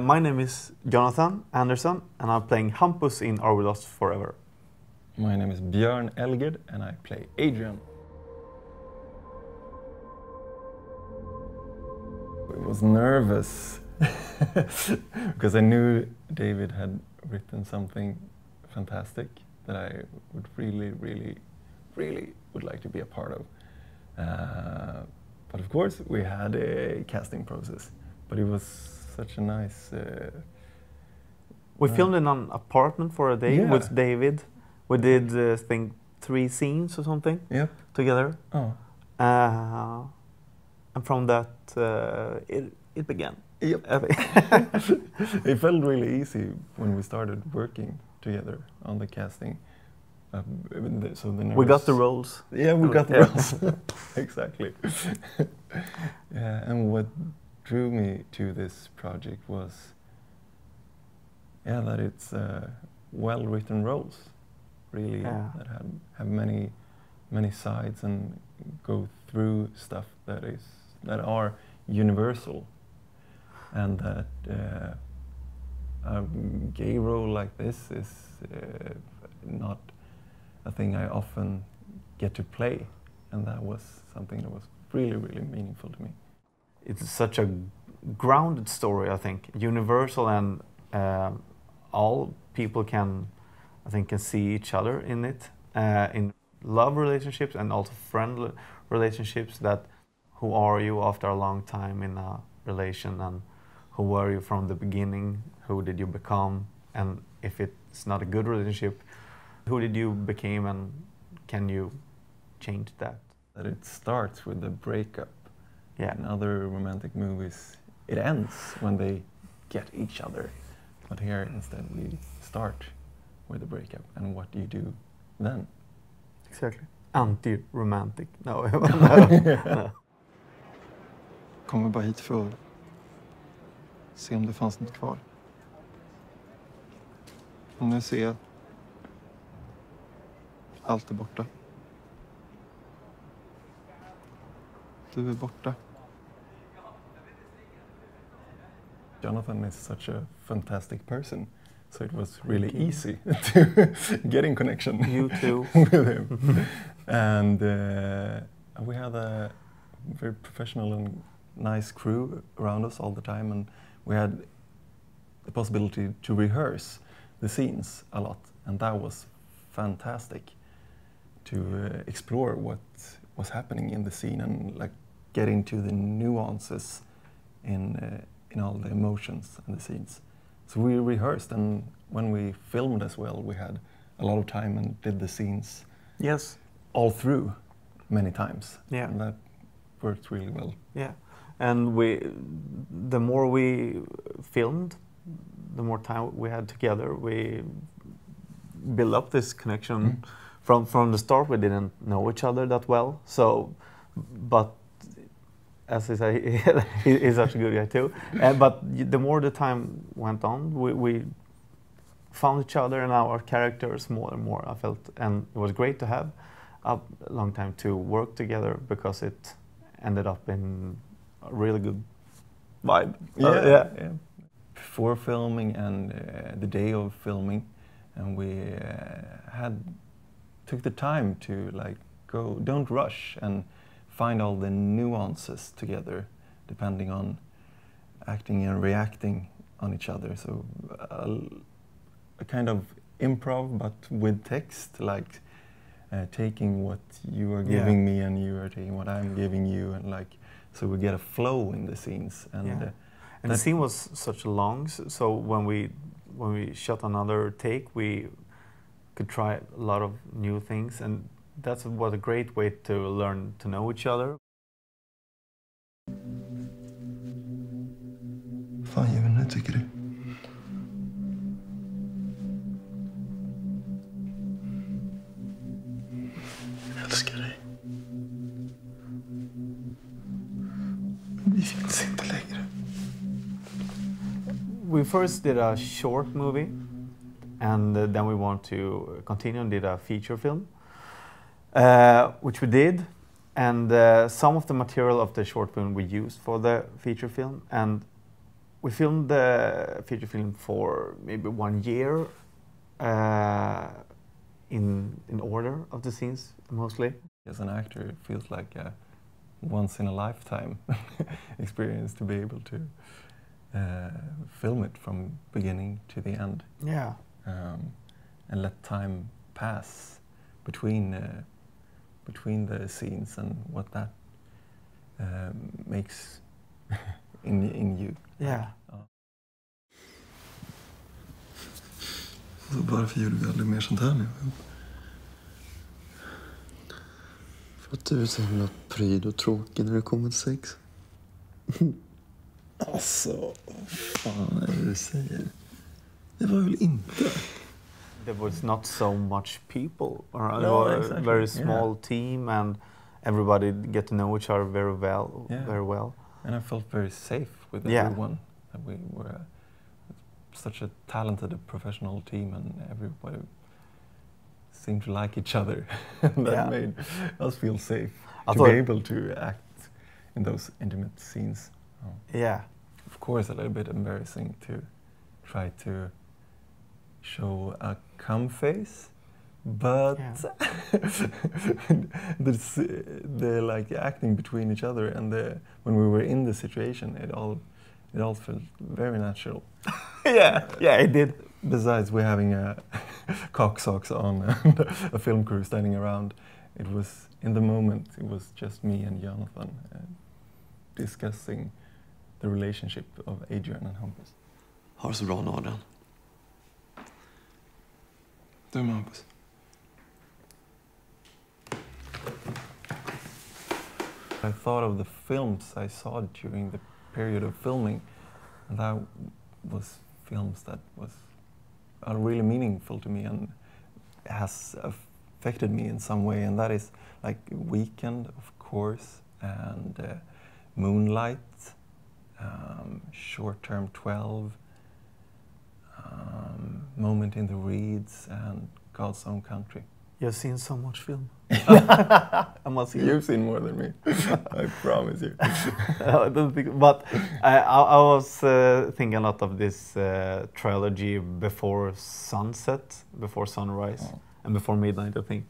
My name is Jonathan Andersson, and I'm playing Hampus in Are We Lost Forever? My name is Björn Elgerd, and I play Adrian. I was nervous because I knew David had written something fantastic that I would really, really, really would like to be a part of. Uh, but of course, we had a casting process, but it was such a nice. Uh, We uh, filmed in an apartment for a day Yeah. with David. We did, uh, I think, three scenes or something Yep. together. Oh. Uh, and from that, uh, it, it began. Yep. It felt really easy when we started working together on the casting. Um, so we got the roles. Yeah, we got the roles. exactly. yeah, and what drew me to this project was, yeah, that it's uh, well-written roles, really Yeah. that have have many, many sides and go through stuff that is that are universal, and that uh, a gay role like this is uh, not a thing I often get to play, and that was something that was really, really meaningful to me. It's such a grounded story, I think, universal, and um all people can, I think, can see each other in it, uh, in love relationships and also friend relationships. That who are you after a long time in a relation, and who were you from the beginning? Who did you become? And if it's not a good relationship, who did you become, and can you change that? That it starts with the breakup. Yeah. In other romantic movies, it ends when they get each other. But here, instead, we start with the breakup, and what do you do then? Exactly. Anti-romantic. No. no. Kommer bara hit för att se om det fanns något kvar. Och nu ser jag allt är borta. Du är borta. Jonathan is such a fantastic person, so it was really easy to get in connection. You too. with him. and uh, we had a very professional and nice crew around us all the time, and we had the possibility to rehearse the scenes a lot, and that was fantastic to uh, explore what was happening in the scene and like get into the nuances in uh, in all the emotions and the scenes. So we rehearsed, and when we filmed as well, we had a lot of time and did the scenes Yes. all through many times. Yeah. And that worked really well. Yeah. And we, the more we filmed, the more time we had together, we built up this connection. Mm. From from the start, we didn't know each other that well. So, but as I say, he's such a good guy too. Uh, but the more the time went on, we, we found each other and our characters more and more. I felt, and it was great to have a long time to work together because it ended up in a really good vibe. Uh, yeah. Before filming and uh, the day of filming, and we uh, had took the time to like go. Don't rush and find all the nuances together, depending on acting and reacting on each other. So uh, a kind of improv, but with text, like uh, taking what you are Yeah. giving me and you are taking what I'm giving you, and like so we get a flow in the scenes. And Yeah. uh, And the scene was such long, so when we when we shot another take, we could try a lot of new things, and that's was a great way to learn to know each other. Fan given nu tycker du? Jag älskar dig. Vi finns inte längre. We first did a short movie, and uh, then we want to continue and did a feature film, uh, which we did. And uh, some of the material of the short film we used for the feature film, and we filmed the feature film for maybe one year uh, in in order of the scenes mostly. As an actor, it feels like a once in a lifetime experience to be able to uh, film it from beginning to the end Yeah. um, and let time pass between uh, between the scenes and what that um, makes in in you. Yeah. Så varför gjorde vi aldrig mer sånt här nu? För att du är så himla pryd och tråkig när det kommer till sex. Alltså, vad fan är det du säger? Det var väl inte? There was not so much people. Or No, was a exactly, very yeah. small team, and everybody get to know each other very well. Yeah. Very well. And I felt very safe with Yeah. everyone. That we were uh, such a talented professional team, and everybody seemed to like each other. that Yeah. made us feel safe I to be able to act in those intimate scenes. Oh. Yeah. Of course, a little bit embarrassing to try to show a cum face, but the, s- the like acting between each other and the when we were in the situation, it all it all felt very natural. yeah. Yeah, it did. Besides, we're having a cock socks on and a film crew standing around. It was in the moment. It was just me and Jonathan uh, discussing the relationship of Adrian and Hampus. Ha det så bra nu Adrian. Med Hampus? I thought of the films I saw during the period of filming, and that was films that was are really meaningful to me and has affected me in some way. And that is like Weekend, of course, and uh, Moonlight, um, Short Term Twelve, um, Moment in the Reeds, and God's Own Country. You've seen so much film. I must. You've seen more than me, I promise you. I don't think, but I, I, I was uh, thinking a lot of this uh, trilogy before sunset, before sunrise, Oh. and before midnight. I think